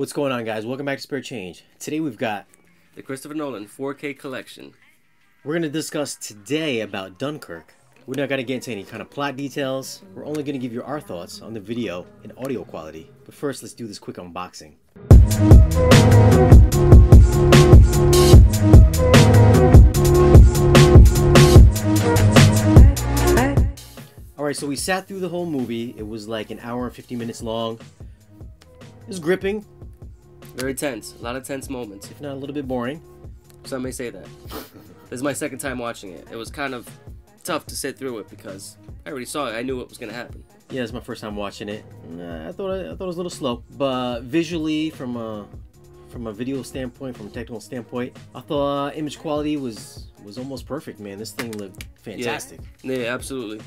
What's going on, guys? Welcome back to Spare Change. Today we've got the Christopher Nolan 4K collection. We're going to discuss today about Dunkirk. We're not going to get into any kind of plot details. We're only going to give you our thoughts on the video and audio quality. But first, let's do this quick unboxing. Alright, so we sat through the whole movie. It was like an hour and 50 minutes long. It was gripping, very tense. A lot of tense moments. If not a little bit boring. Some may say that. this is my second time watching it. It was kind of tough to sit through it because I already saw it. I knew what was going to happen. Yeah, it's my first time watching it. I thought I thought it was a little slow, but visually, from a from a video standpoint, from a technical standpoint, I thought uh, image quality was was almost perfect. Man, this thing looked fantastic. Yeah, yeah absolutely.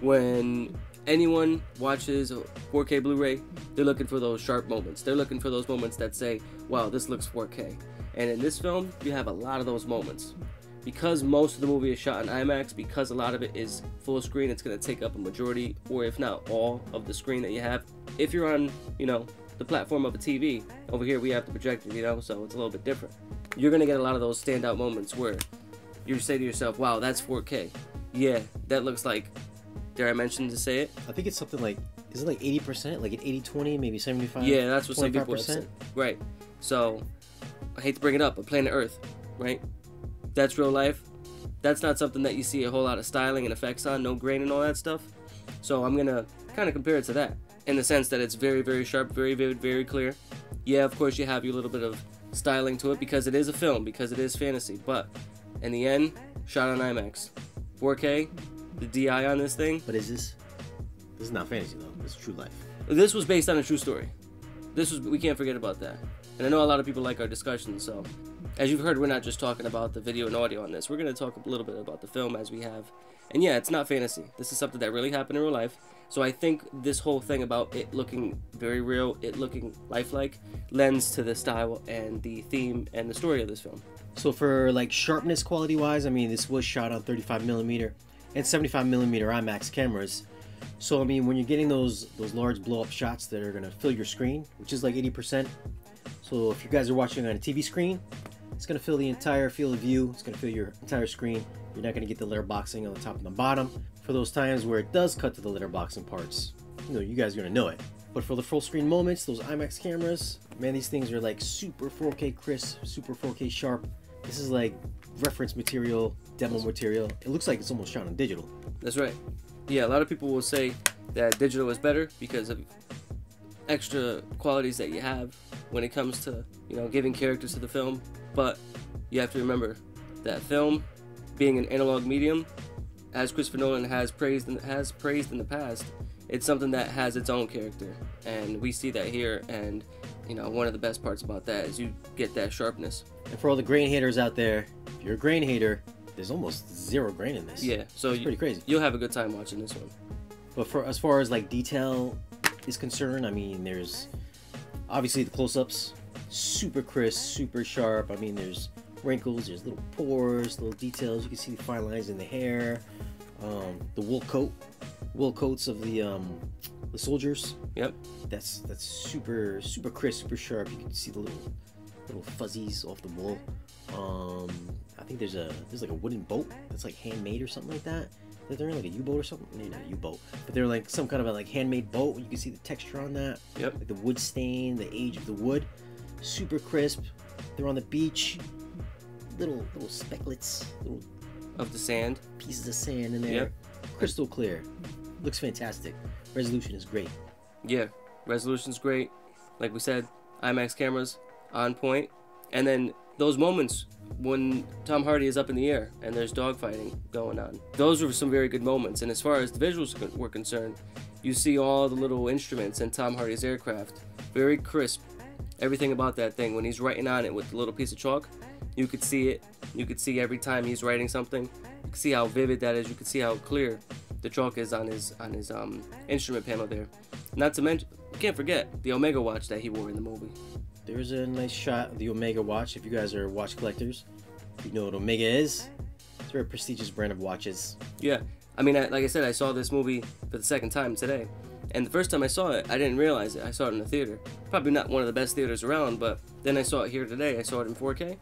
When anyone watches 4K Blu-ray, they're looking for those sharp moments. They're looking for those moments that say, "Wow, this looks 4K." And in this film, you have a lot of those moments. Because most of the movie is shot in IMAX, because a lot of it is full screen, it's going to take up a majority, or if not all, of the screen that you have. If you're on, you know, the platform of a TV, over here we have the projector, you know, so it's a little bit different. You're going to get a lot of those standout moments where you say to yourself, wow, that's 4K. Yeah, that looks like dare I mention to say it? I think it's something like is it like 80%, like an 80-20, maybe 75? Yeah, that's what some people said. Right. So, I hate to bring it up, but Planet Earth, right? That's real life. That's not something that you see a whole lot of styling and effects on, no grain and all that stuff. So I'm gonna kind of compare it to that in the sense that it's very, very sharp, very vivid, very clear. Yeah, of course you have your little bit of styling to it because it is a film, because it is fantasy, but in the end, shot on IMAX. 4K, the DI on this thing. But is this? This is not fantasy though. This is true life. This was based on a true story. This was we can't forget about that. And I know a lot of people like our discussions, so as you've heard, we're not just talking about the video and audio on this. We're going to talk a little bit about the film as we have. And yeah, it's not fantasy. This is something that really happened in real life. So I think this whole thing about it looking very real, it looking lifelike, lends to the style and the theme and the story of this film. So for like sharpness quality wise, I mean, this was shot on 35 millimeter and 75 millimeter IMAX cameras. So I mean, when you're getting those those large blow up shots that are gonna fill your screen, which is like 80%. So if you guys are watching on a TV screen, it's gonna fill the entire field of view. It's gonna fill your entire screen. You're not gonna get the letterboxing on the top and the bottom. For those times where it does cut to the letterboxing parts, you know, you guys are gonna know it. But for the full screen moments, those IMAX cameras, man, these things are like super 4K crisp, super 4K sharp. This is like reference material, demo material. It looks like it's almost shot on digital. That's right. Yeah, a lot of people will say that digital is better because of extra qualities that you have when it comes to, you know, giving characters to the film. But you have to remember that film being an analog medium, as Christopher Nolan has praised and has praised in the past, it's something that has its own character. And we see that here and you know, one of the best parts about that is you get that sharpness. And for all the grain haters out there, if you're a grain hater, there's almost zero grain in this. Yeah, so it's pretty crazy. You'll have a good time watching this one. But for as far as like detail is concerned, I mean, there's obviously the close-ups, super crisp, super sharp. I mean, there's wrinkles, there's little pores, little details. You can see the fine lines in the hair, um, the wool coat, wool coats of the um, the soldiers. Yep. That's that's super super crisp, super sharp. You can see the little little fuzzies off the wool. Um, I think there's a there's like a wooden boat that's like handmade or something like that. That they're in like a U-boat or something. Maybe not a U-boat, but they're like some kind of a like handmade boat. You can see the texture on that. Yep. Like the wood stain, the age of the wood, super crisp. They're on the beach. Little little specklets, little of the sand, pieces of sand in there. Yep. Crystal clear. Looks fantastic. Resolution is great. Yeah, resolution's great. Like we said, IMAX cameras on point. And then those moments when Tom Hardy is up in the air and there's dogfighting going on. Those were some very good moments. And as far as the visuals were concerned, you see all the little instruments in Tom Hardy's aircraft. Very crisp. Everything about that thing. When he's writing on it with a little piece of chalk, you could see it. You could see every time he's writing something. You could see how vivid that is. You could see how clear the chalk is on his on his um, instrument panel there. Not to mention, can't forget the Omega watch that he wore in the movie. There's a nice shot of the Omega watch. If you guys are watch collectors, you know what Omega is. It's a very prestigious brand of watches. Yeah, I mean, I, like I said, I saw this movie for the second time today, And the first time I saw it, I didn't realize it. I saw it in the theater. Probably not one of the best theaters around, but then I saw it here today. I saw it in 4K.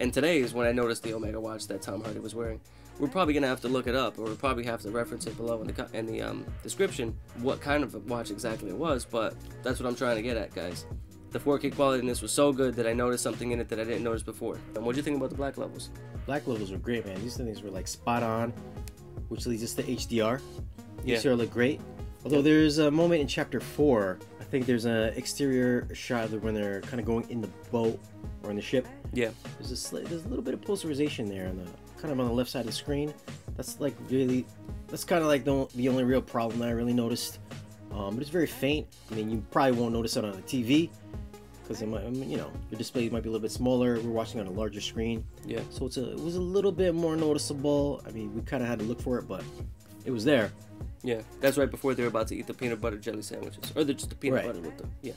And today is when I noticed the Omega watch that Tom Hardy was wearing. We're probably gonna have to look it up, or we'll probably have to reference it below in the in the um, description what kind of watch exactly it was. But that's what I'm trying to get at, guys. The 4K quality in this was so good that I noticed something in it that I didn't notice before. And what do you think about the black levels? Black levels were great, man. These things were like spot on, which leads us to HDR. Yeah. HDR look great. Although there's a moment in chapter four, I think there's an exterior shot of when they're kind of going in the boat or in the ship. Yeah, There's a sli- there's a little bit of posterization there on the kind of on the left side of the screen. That's like really, that's kind of like the, the only real problem that I really noticed. Um, but it's very faint. I mean, you probably won't notice it on the TV because it might, I mean, you know, your display might be a little bit smaller. We're watching on a larger screen, yeah. so it's a, it was a little bit more noticeable. I mean, we kind of had to look for it, but it was there. Yeah, that's right before they're about to eat the peanut butter jelly sandwiches, or they're just the peanut Right. butter with them. Yeah,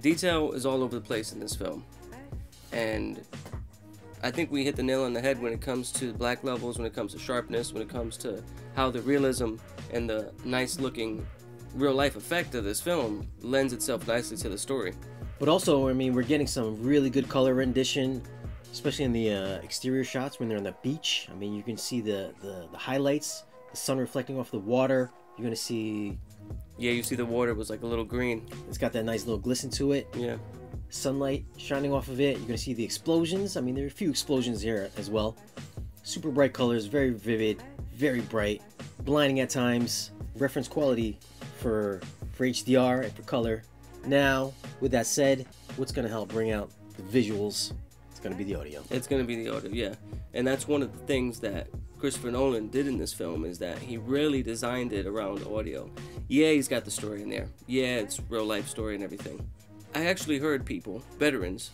detail is all over the place in this film, and I think we hit the nail on the head when it comes to black levels, when it comes to sharpness, when it comes to how the realism and the nice looking real life effect of this film lends itself nicely to the story. But also, I mean, we're getting some really good color rendition, especially in the uh, exterior shots when they're on the beach. I mean, you can see the, the, the highlights, the sun reflecting off the water. You're gonna see Yeah, you see the water was like a little green. it's got that nice little glisten to it. Yeah, Sunlight shining off of it. You're gonna see the explosions. I mean, there are a few explosions here as well. Super bright colors, very vivid, very bright, blinding at times. Reference quality for for HDR and for color. Now, with that said, what's gonna help bring out the visuals? It's gonna be the audio. It's gonna be the audio, yeah. And that's one of the things that Christopher Nolan did in this film is that he really designed it around audio. Yeah, he's got the story in there. Yeah, it's real life story and everything. I actually heard people, veterans,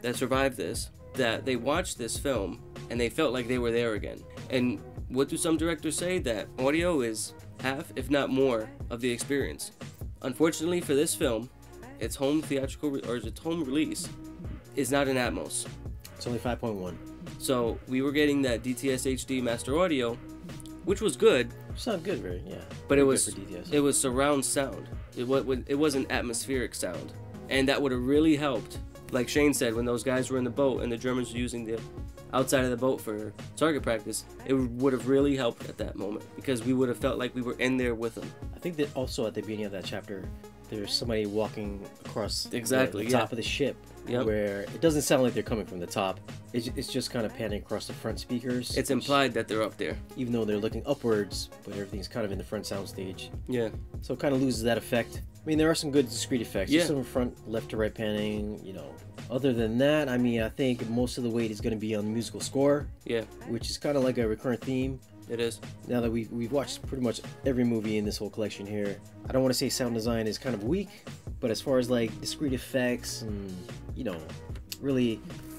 that survived this, that they watched this film and they felt like they were there again. And what do some directors say? That audio is half, if not more, of the experience. Unfortunately for this film, its home theatrical re- or its home release is not in Atmos. It's only 5.1. So we were getting that DTS HD master audio, which was good, Sound good, very yeah. but it was good for DTS. it was surround sound. It was it wasn't atmospheric sound, and that would have really helped. Like Shane said, when those guys were in the boat and the Germans were using the outside of the boat for target practice, it would have really helped at that moment because we would have felt like we were in there with them. I think that also at the beginning of that chapter, there's somebody walking across the- Exactly, the, yeah. top of the ship, Yep. where it doesn't sound like they're coming from the top. It's, it's just kind of panning across the front speakers. It's implied that they're up there. even though they're looking upwards, but everything's kind of in the front soundstage, Yeah, so it kind of loses that effect. I mean, there are some good discrete effects. Yeah. Just some front left to right panning, you know. Other than that, I mean, I think most of the weight is going to be on the musical score, yeah, which is kind of like a recurrent theme. it is. now that we've, we've watched pretty much every movie in this whole collection here i don't want to say sound design is kind of weak but as far as like discrete effects and you know really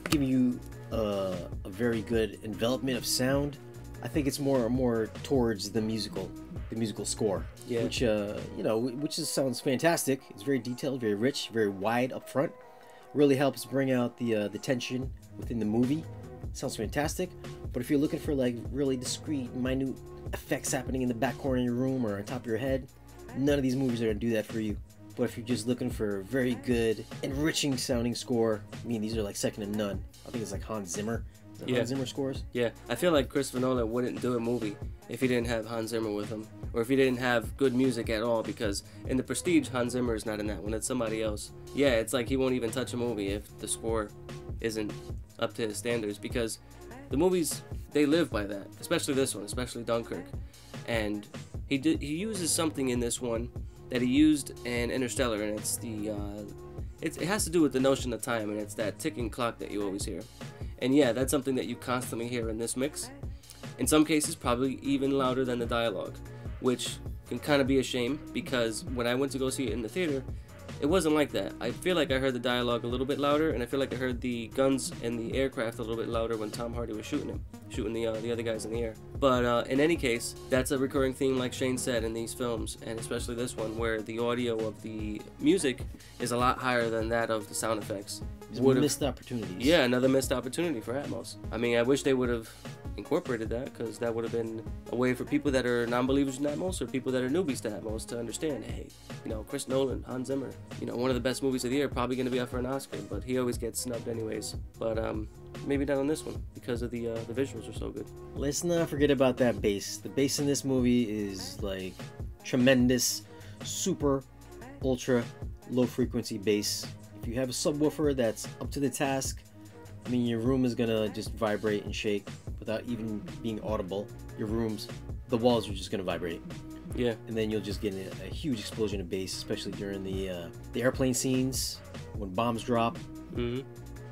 giving you a, a very good envelopment of sound i think it's more more towards the musical the musical score Yeah. which uh you know which is, sounds fantastic it's very detailed very rich very wide up front really helps bring out the uh, the tension within the movie. Sounds fantastic but if you're looking for like really discrete, minute effects happening in the back corner of your room or on top of your head none of these movies are to do that for you. But if you're just looking for a very good enriching sounding score i mean these are like second to none. I think it's like hans zimmer Yeah. hans zimmer scores Yeah, I feel like Christopher Nolan wouldn't do a movie if he didn't have Hans Zimmer with him, or if he didn't have good music at all. Because in The Prestige, Hans Zimmer is not in that one; it's somebody else. Yeah, it's like he won't even touch a movie if the score isn't up to his standards. Because the movies they live by that, especially this one, especially Dunkirk, and he did he uses something in this one that he used in Interstellar, and it's the uh, it's, it has to do with the notion of time, and it's that ticking clock that you always hear. And yeah, that's something that you constantly hear in this mix. In some cases, probably even louder than the dialogue, which can kind of be a shame because when I went to go see it in the theater, it wasn't like that. I feel like I heard the dialogue a little bit louder, and I feel like I heard the guns and the aircraft a little bit louder when Tom Hardy was shooting him, shooting the uh, the other guys in the air. But uh, in any case, that's a recurring theme, like Shane said, in these films, and especially this one, where the audio of the music is a lot higher than that of the sound effects. Missed opportunities yeah, another missed opportunity for Atmos. I mean, I wish they would have incorporated that because that would have been a way for people that are non-believers in Atmos or people that are newbies to Atmos to understand. Hey, you know, Chris Nolan, Hans Zimmer, you know, one of the best movies of the year, probably going to be up for an Oscar, but he always gets snubbed anyways. But um, maybe not on this one because of the uh, the visuals are so good. Let's not forget about that bass. The bass in this movie is like tremendous, super, ultra low frequency bass. If you have a subwoofer that's up to the task, I mean, your room is gonna just vibrate and shake without even being audible. Your rooms, the walls are just gonna vibrate. Yeah. And then you'll just get a, a huge explosion of bass, especially during the uh, the airplane scenes when bombs drop. Mm-hmm.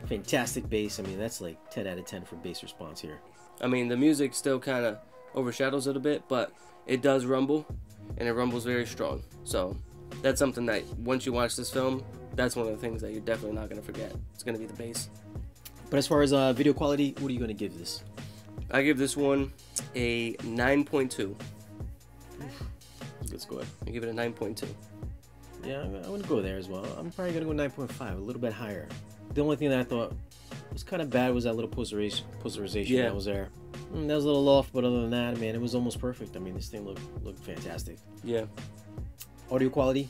Fantastic bass. I mean, that's like 10 out of 10 for bass response here. I mean, the music still kind of overshadows it a bit, but it does rumble, and it rumbles very strong. So that's something that once you watch this film, that's one of the things that you're definitely not gonna forget. It's gonna be the bass. But as far as uh, video quality, what are you gonna give this? I give this one a 9.2. Let's go ahead. I give it a 9.2. Yeah, I'm- I wouldn't go there as well. I'm probably gonna go 9.5, a little bit higher. The only thing that I thought was kind of bad was that little posterization, posterization Yeah. that was there. Mm, that was a little off, but other than that, man, it was almost perfect. I mean, this thing looked looked fantastic. Yeah. Audio quality,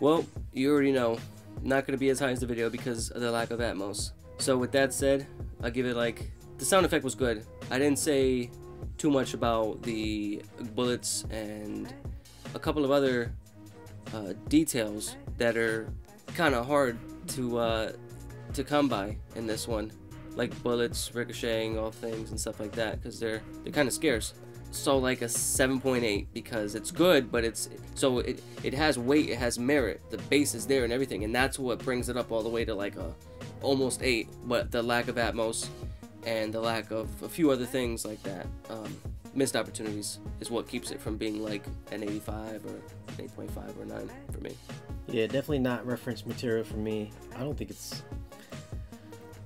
Well, you already know, not gonna be as high as the video because of the lack of Atmos. So with that said, I'll give it like the sound effect was good. I didn't say too much about the bullets and a couple of other uh, details that are kind of hard to uh, to come by in this one, like bullets ricocheting off things and stuff like that, because they're they're kind of scarce. So like a 7.8 because it's good, but it's so it it has weight, it has merit. The bass is there and everything, and that's what brings it up all the way to like a almost eight. But the lack of Atmos and the lack of a few other things like that, um, missed opportunities, is what keeps it from being like an 85 or an 8.5 or 9 for me. yeah, definitely not reference material for me. I don't think it's.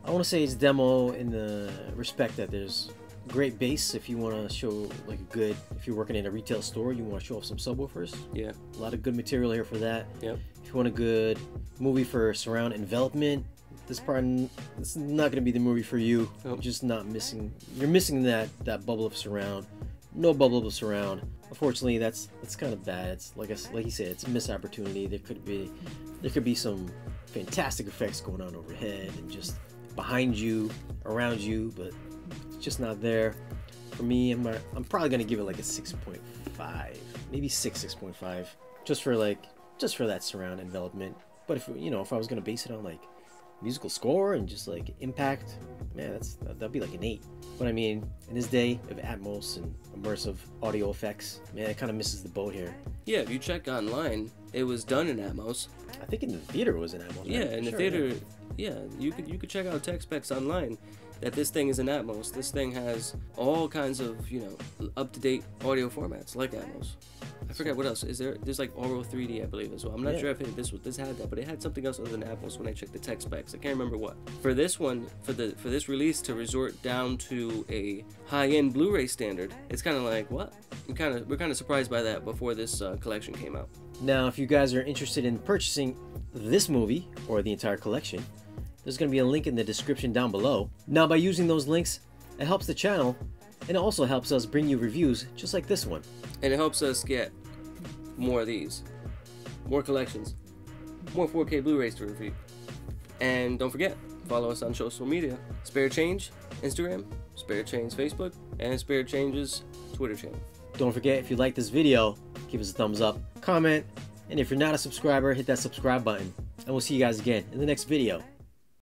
I want to say it's demo in the respect that there's great bass if you want to show like a good. If you're working in a retail store, you want to show off some subwoofers. Yeah. A lot of good material here for that. Yep. If you want a good movie for surround envelopment, this part this is not going to be the movie for you. Nope. You're just not missing. You're missing that that bubble of surround. No bubble of surround. Unfortunately, that's that's kind of bad. It's like I, like you said, it's a missed opportunity. There could be there could be some fantastic effects going on overhead and just behind you, around you, but it's just not there. For me, I'm, I'm probably gonna give it like a 6.5, maybe 6, 6.5, just for like, just for that surround envelopment. But if you know, if I was gonna base it on like musical score and just like impact, man, that's that'd be like an eight. But I mean, in this day of Atmos and immersive audio effects, man, it kind of misses the boat here. Yeah, if you check online, it was done in Atmos. I think in the theater it was in Atmos. right? Yeah, in the Sure, theater, yeah. yeah. you could you could check out tech specs online. That this thing is in Atmos. This thing has all kinds of you know up to date audio formats like Atmos. I forget what else is there. There's like Auro 3D, I believe, as well. I'm not Yeah. sure if it, this this had that, but it had something else other than Atmos when I checked the tech specs. I can't remember what. For this one, for the for this release to resort down to a high end Blu-ray standard, it's kind of like what? We kind of we're kind of surprised by that before this uh, collection came out. Now, if you guys are interested in purchasing this movie or the entire collection, there's going to be a link in the description down below. Now, by using those links, it helps the channel and it also helps us bring you reviews just like this one. and it helps us get more of these, more collections, more 4K Blu-rays to review. And don't forget, follow us on social media: Spare Change Instagram, Spare Change Facebook, and Spare Change's Twitter channel. Don't forget, if you like this video, give us a thumbs up, comment, and if you're not a subscriber, hit that subscribe button. And we'll see you guys again in the next video.